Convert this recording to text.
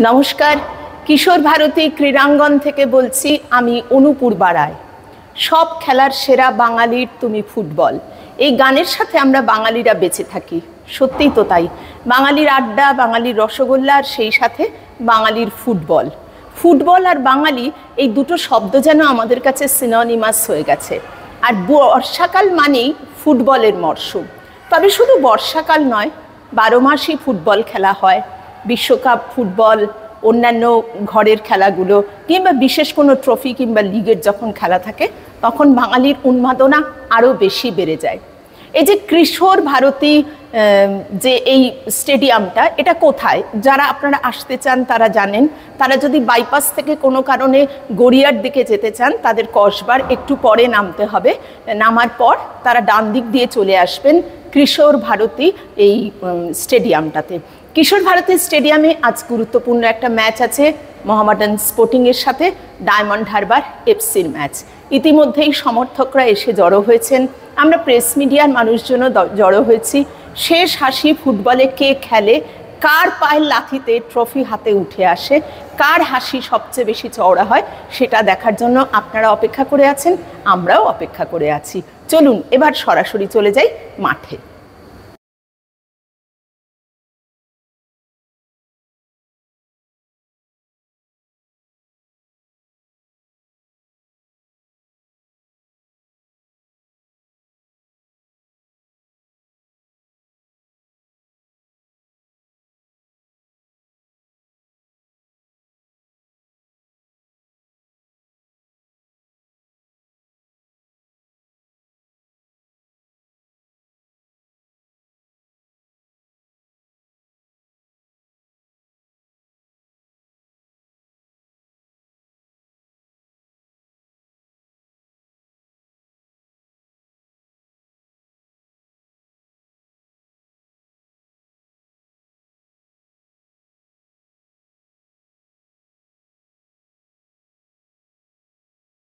নমস্কার, কিশোর ভারতী ক্রীড়াঙ্গন থেকে বলছি আমি অনুপুর বাড়ায় সব খেলার সেরা বাঙালির তুমি ফুটবল। এই গানের সাথে আমরা বাঙালিরা বেঁচে থাকি, সত্যিই তো তাই। বাঙালির আড্ডা, বাঙালির রসগোল্লা আর সেই সাথে বাঙালির ফুটবল। ফুটবল আর বাঙালি, এই দুটো শব্দ যেন আমাদের কাছে সিননিমাস হয়ে গেছে। আর বর্ষাকাল মানেই ফুটবলের মরশুম। তবে শুধু বর্ষাকাল নয়, বারো মাসই ফুটবল খেলা হয়। বিশ্বকাপ ফুটবল, অন্যান্য ঘরের খেলাগুলো, কিংবা বিশেষ কোনো ট্রফি কিংবা লিগের যখন খেলা থাকে, তখন বাঙালির উন্মাদনা আরও বেশি বেড়ে যায়। এই যে কিশোর ভারতী যে এই স্টেডিয়ামটা এটা কোথায়? যারা আপনারা আসতে চান, তারা জানেন। তারা যদি বাইপাস থেকে কোনো কারণে গড়িয়ার দিকে যেতে চান, তাদের কসবার একটু পরে নামতে হবে। নামার পর তারা ডান দিক দিয়ে চলে আসবেন কিশোর ভারতী এই স্টেডিয়ামটাতে কিশোর ভারতী স্টেডিয়ামে আজ গুরুত্বপূর্ণ একটা ম্যাচ আছে মোহামেডান স্পোর্টিংয়ের সাথে ডায়মন্ড হারবার এফসির ম্যাচ। ইতিমধ্যেই সমর্থকরা এসে জড়ো হয়েছেন। আমরা প্রেস মিডিয়ার মানুষজনও জড়ো হয়েছি। শেষ হাসি ফুটবলে কে খেলে, কার পায়ের লাথিতে ট্রফি হাতে উঠে আসে, কার হাসি সবচেয়ে বেশি চওড়া হয়, সেটা দেখার জন্য আপনারা অপেক্ষা করে আছেন, আমরাও অপেক্ষা করে আছি। চলুন, এবার সরাসরি চলে যাই মাঠে।